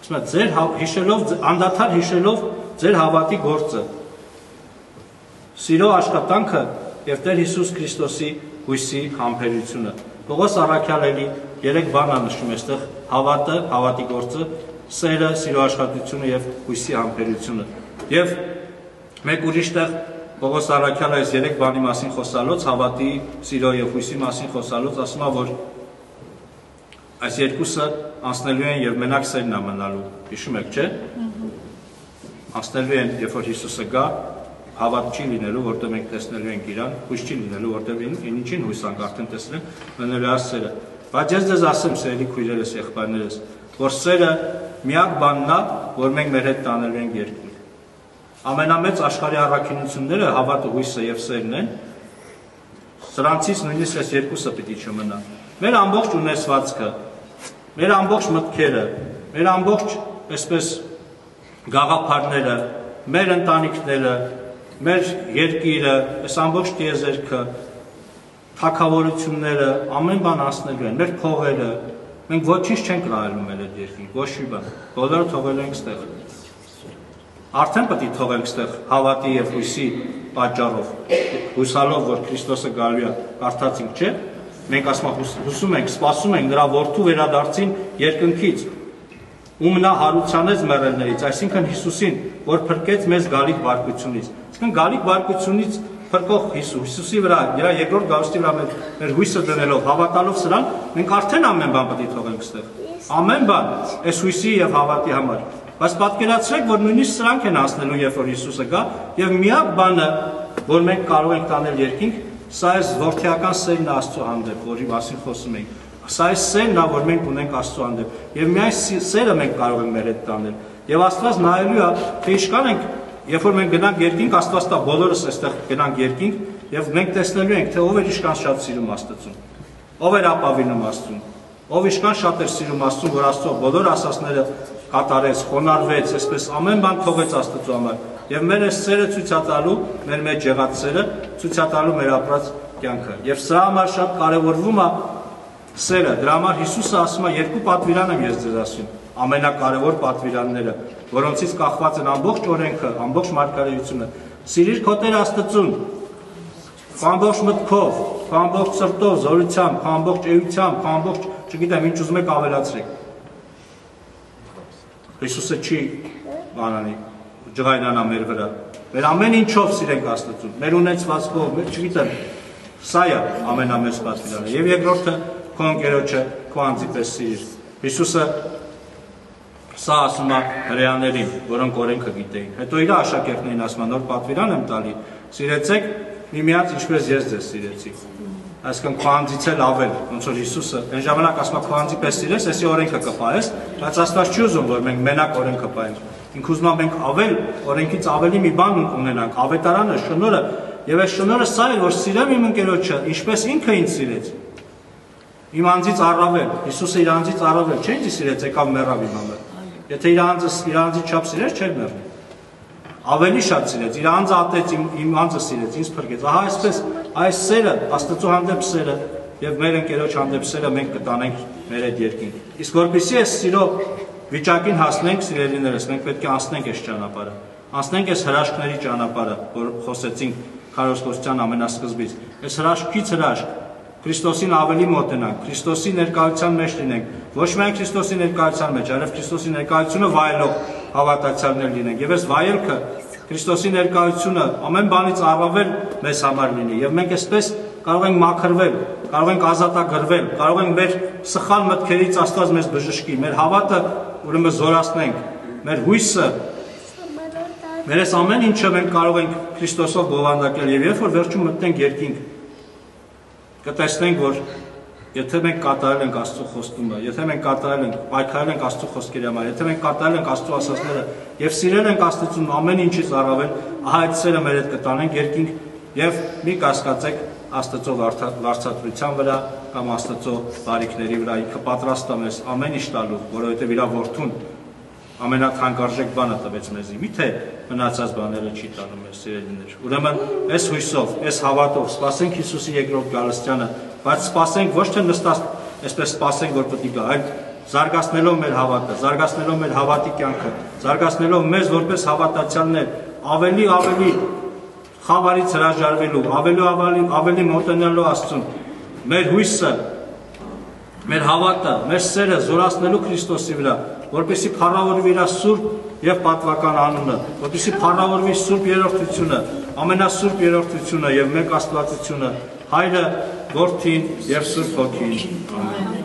Ասում է ձեր հիշելով անդադար հիշելով ձեր հավատի գործը սիրո աշխատանքը եւ Տեր Հիսուս Քրիստոսի հույսի համբերությունը Պողոս Արաքյալելի երեք բան է նշում այստեղ. Հավատը, հավատի գործը, սերը, սիրո աշխատությունը եւ հույսի համբերությունը։ Եվ մեկ ուրիշ տեղ Պողոս Արաքյալը այս երեք բանի մասին խոսալոց, հավատի, սիրո եւ հույսի մասին խոսալոց ասում է, որ այս երկուսը անցնելու են եւ մենակ սերն է մնալու։ Հիշում եք, չէ՞։ Անցնելու են, երբ որ Հիսուսը գա, հավատ չի լինելու, որտեղ մենք տեսնելու ենք իրան, հույս չի լինելու, որտեղ ինչին հույս անք արդեն տեսնել, մնելու է սերը։ Բայց ես ձեզ ասեմ, սերի քույրերս, եղբայրներս, որ սերը միակ բանն է, որ մենք մեր հետ տանելու ենք երկրի։ Ամենամեծ աշխարհի առաքինությունները հավատը, հույսը եւ սերն են։ Սրանցից նույնիսկ այս երկուսը պիտի չմնա։ Մեր ամբողջ ունեցվածքը, մեր ամբողջ մտքերը, մեր ամբողջ այսպես գաղափարները, մեր ընտանիքները, մեր երկիրը, այս ամբողջ տիեզերքը, թակավորությունները, ամեն բան ասնելու են, մեր փողերը, մենք ոչինչ չենք նայելու մեր այդ երկին, ոչ մի բան, բոլորը թողել ենք ստեղ։ Արդեն պետք է թողենք ստեղ հավատի եւ հույսի պատճառով, հուսալով, որ Քրիստոսը գալու է, կարդացինք, չէ՞։ մենք հուսում ենք, սպասում ենք նրա որդու վերադարձին երկնքից, ում նա հարուցանեց մեռելներից, այսինքն Հիսուսին, որ փրկեց մեզ գալիք բարկությունից։ Այսինքն գալիք բարկությունից փրկող Հիսուս, Հիսուսի վրա, իր երկրորդ գալուստի վրա մեր, մեր հույսը դնելով, հավատալով սրան, մենք արդեն ամեն բան պետք է թողենք ստեղ։ Ամեն բան, այս հույսի եւ հավատի համար։ Բայց պատկերացրեք, որ նույնիսկ սրանք են ասնելու, երբ որ Հիսուսը գա, եւ միակ բանը, որ մենք կարող ենք տանել երկինք, Սա է զվարթիական սերն Աստծո հանդեպ, որի մասին խոսում ենք։ Սա է սերն, որ մենք ունենք Աստծո հանդեպ։ Եվ միայն սերը մենք կարող ենք մեր հետ տանել։ Եվ Աստված նայելու է, թե ինչ կանենք, երբ որ մենք գնանք երկինք, Աստված տա բոլորս այստեղ գնանք երկինք, եւ մենք տեսնելու ենք, թե ով է ինչքան շատ սիրում Աստծուն։ Ով է ապավինում Աստծուն։ Ով ինչքան շատ է սիրում Աստծուն, որ Աստծո բոլոր ասասները կատարեց, խոնարհվեց, այսպես ամեն բան թողեց Աստծո համար Եվ մեր այս սերը ցույցատալու, մեր մեջ եղած սերը ցույցատալու մեր ապրած կյանքը։ Եվ սրա համար շատ կարևորվում է սերը։ Դրա համար Հիսուսը ասում է երկու պատվիրան եմ ես ձեզ ասում, ամենակարևոր պատվիրանները, որոնցից կախված են ամբողջ օրենքը, ամբողջ մարգարեությունը։ Սիրիր քո Տեր Աստծուն, ամբողջ մտքով, ամբողջ սրտով, զորությամբ, ամբողջ էությամբ, ամբողջ, չգիտեմ, ինչ ուզում եք ավելացրեք։ Հիսուսը չի բանանի ջղայնանա մեր վրա։ Մեր ամեն ինչով սիրենք Աստծուն, մեր ունեցվածքով, մեր չգիտեմ։ Սա է ամենամեծ պատվիրանը։ Եվ երկրորդը քո ընկերոջը քո անձի պես սիրիր։ Հիսուսը սա ասում է հрьяաներին, որոնք օրենքը գիտեին։ Հետո իր աշակերտներին ասում է նոր պատվիրան եմ տալի. սիրեցեք միմյանց ինչպես ես ձեզ սիրեցի։ Այսինքն քո անձից էլ ավել, ոնց որ Հիսուսը այն ժամանակ ասում է քո անձի պես սիրես, էսի օրենքը կփայես, բայց Աստված չի ուզում որ մենք մենակ օրենքը պայենք։ Ինք ուզում է մենք ավել օրենքից ավելի մի բան ունենանք, ավետարանը, շնորը, եւ այս շնորը սա է, որ սիրեմ իմ ընկերոջը, ինչպես ինքը ինձ սիրեց։ Իմ անձից առավել, Հիսուսը իր անձից առավել, չէ՞ ինձ սիրեց, եկավ մեռավ իմ համար։ Եթե իր անձը իր անձի չափ սիրեց, չէր մեռնի։ Ավելի շատ սիրեց, իր անձը ատեց, իմ, իմ անձը սիրեց, ինձ փրկեց։ Ահա այսպես այս սերը, Աստծո հանդեպ սերը եւ մեր ընկերոջ հանդեպ սերը մենք կտանենք մեր այդ երկինք։ Իսկ որpիսի այս սիրո վիճակին հասնենք, սիրելիներս, մենք պետք է անցնենք այս ճանապարհը։ Անցնենք այս հրաշքների ճանապարհը, որ խոսեցինք քարոզխոսության ամենասկզբից։ Այս հրաշքից հրաշք Քրիստոսին ավելի մոտենանք, Քրիստոսի ներկայության մեջ լինենք, ոչ միայն Քրիստոսի ներկայության մեջ, այլև Քրիստոսի ներկայությունը վայելող հավատացյալներ լինենք։ Եվ այս վայելքը Քրիստոսի ներկայությունը ամեն բանից առավել մեզ համար լինի։ Եվ մենք այսպես կարող ենք մաքրվել, կարող ենք ազատագրվել, կարող ենք մեր սխալ մտքերից Աստված մեզ բժշկի, մեր հավատը ուրեմն զորացնենք մեր հույսը մեր այս ամեն ինչը մենք կարող ենք Քրիստոսով բովանդակել եւ երբ որ վերջում մտնենք երկինք կտեսնենք որ եթե մենք կատարել ենք Աստծո խոստումը, եթե մենք կատարել ենք, պայքարել ենք Աստծո խոսքերի համար, եթե մենք կատարել ենք Աստծո ասածները եւ սիրել ենք Աստծուն ամեն ինչից առավել, ահա այդ սերը մեր հետ կտանենք երկինք եւ մի կասկածեք աստծո վարծատրության վրա կամ աստծո բարիքների վրա, ինքը պատրաստ է մեզ ամեն ինչ տալու, որովհետև իրա որդուն ամենաթանկարժեք բանը տվեց մեզի։ Միթե մնացած բաները չի տալու մեր սիրելիներ։ Ուրեմն, այս հույսով, այս հավատով սпасենք Հիսուսի երկրորդ գալստյանը, բայց սпасենք ոչ թե նստած այսպես սпасենք, որ պետք է գա, այլ զարգացնելով մեր հավատը, զարգացնելով մեր հավատի կյանքը, զարգացնելով մեզ որպես հավատացյալներ, ավելի ավելի խավարից հրաժարվելու, ավելի ավելի ավելի մոտենալու Աստծուն։ Մեր հույսը, մեր հավատը, մեր սերը զորացնելու Քրիստոսի վրա, որպեսի փառավորվի իր սուրբ եւ պատվական անունը, որպեսի փառավորվի սուրբ երրորդությունը, ամենասուրբ երրորդությունը եւ մեկ Աստվածությունը, Հայրը, Որդին եւ Սուրբ Հոգին։ Ամեն։